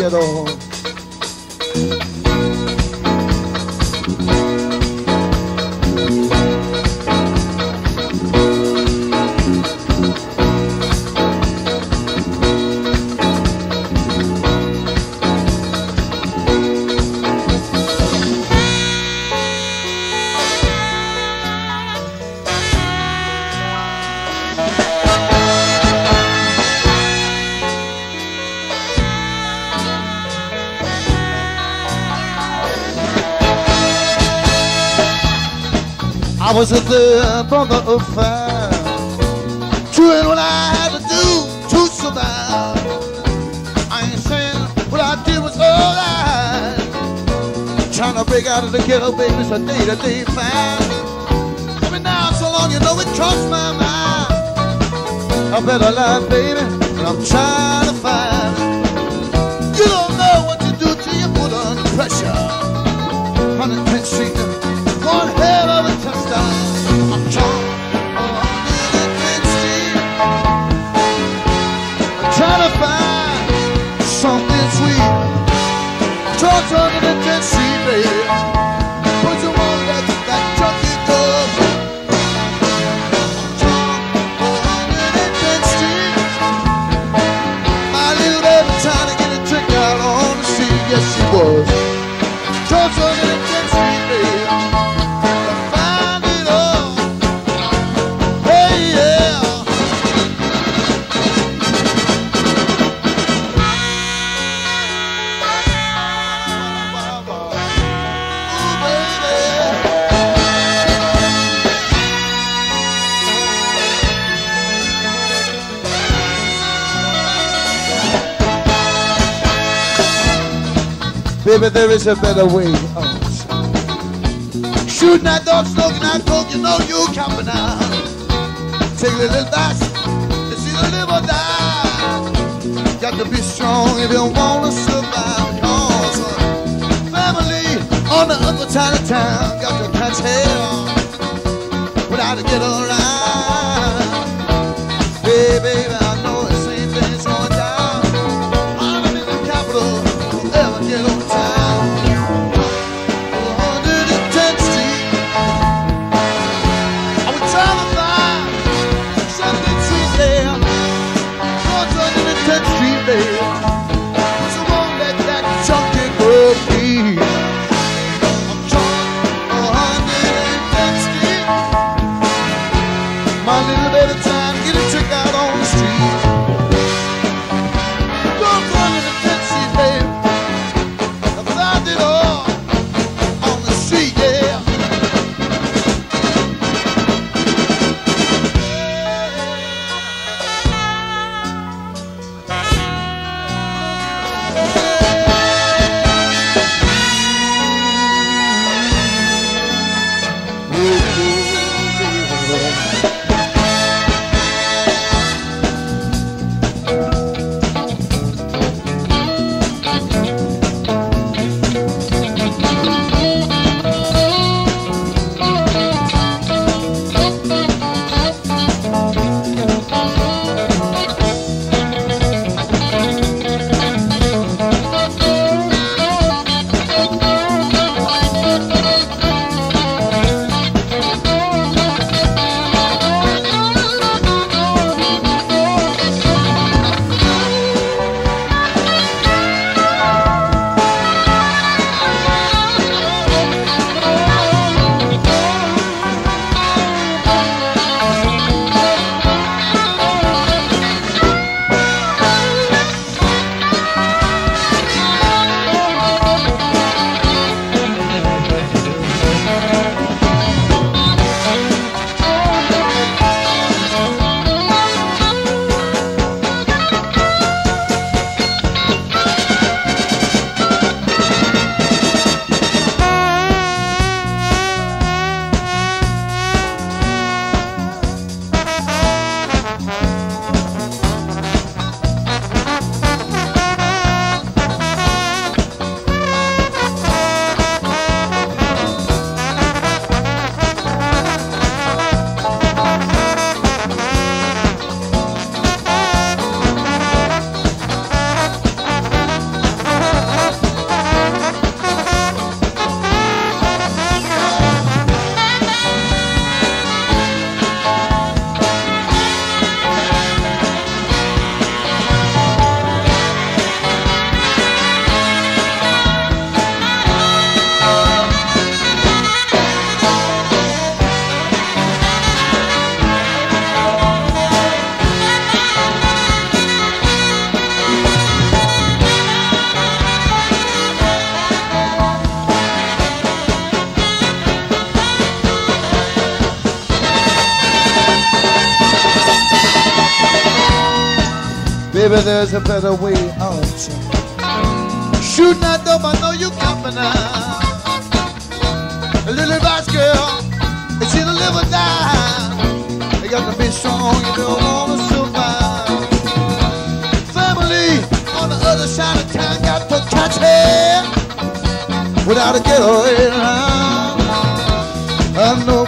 Ghetto. I was at the brother of fire, doing what I had to do to survive. I ain't saying what I did was alright. Trying to break out of the ghetto, baby, it's a day to day fight. Every now so long, you know it crossed my mind. A better life, baby, and I'm trying to find. Baby, there is a better way. Oh, Shooting that dog, smoking that coke, you know you coming out. Take a little advice, it's either live or die. Got to be strong if you wanna survive. Cause uh, family on the other side of town got to catch hell without a get around. Baby, Maybe there's a better way out. Shoot that dope, I know you coming now. A little rice girl, it's either live or die. You got to be strong, you don't wanna survive. Family on the other side of town got to catch it without a getaway. I know